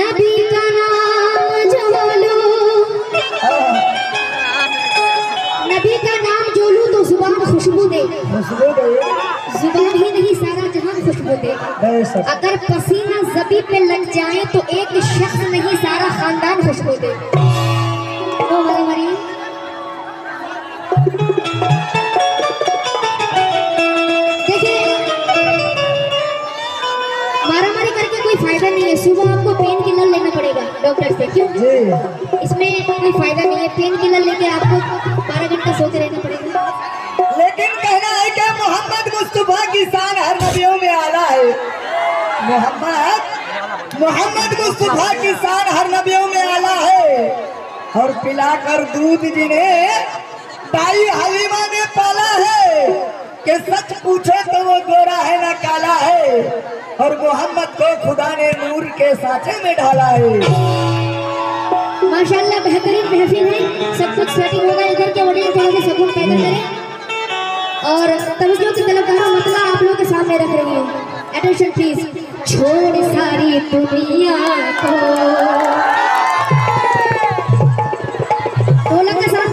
नबी का नाम जो लो नबी का नाम जो लूँ तो ज़ुबान खुशबू दे। ज़ुबान ही नहीं सारा जहाँ खुशबू दे। अगर पसीना जबी पे लग जाए तो एक शख्स नहीं सारा खानदान खुशबू दे। करके कोई फ़ायदा नहीं है। सुबह आपको पेन किलर लेना पड़ेगा डॉक्टर से क्यों? इसमें कोई फ़ायदा नहीं है। पेन किलर लेके आपको बारह घंटा सोते रहना पड़ेगा। लेकिन कहना है कि मोहम्मद मुस्तफ़ा की शान हर नबियों में आला है। मोहम्मद मोहम्मद मुस्तफ़ा की शान हर नबियों में आला है। और पिलाकर दूध जिन्हें ताई हलीमा ने पाला है। कि सच पूछे तो वो गोरा है ना काला है, और मोहम्मद को खुदा ने नूर के साँचे में ढाला है। माशाल्लाह, बेहतरीन महफिल है। सब कुछ सेटिंग होगा इधर के ऑडियंस थोड़ा सा सुकून पैदा करें। और तवज्जो की करो मतलब आप लोगों के सामने रख रही हूँ। अटेंशन प्लीज़ छोड़ सारी दुनिया को। ढोलक का साथ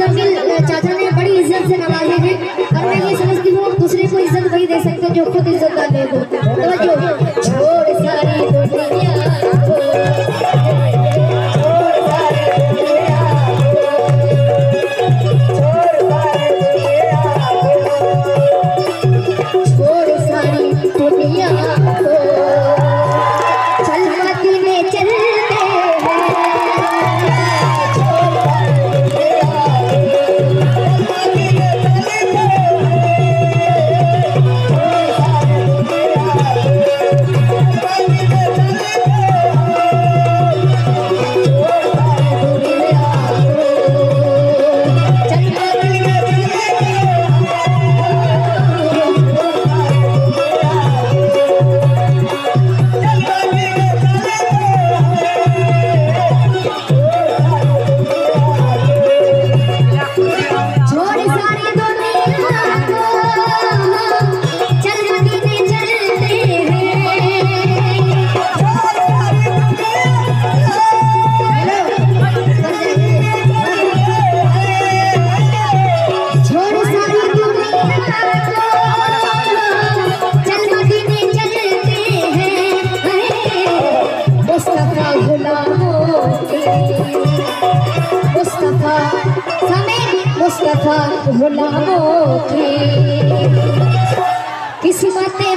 मुजम्मिल चाचा ने बड़ी इज़्ज़त से नवाजे हैं और मैं ये समझती हूँ दूसरे को इज़्ज़त वही दे सकते जो खुद इज़्ज़त ना दे दो मुस्तफ़ा गुलामों की किस्मत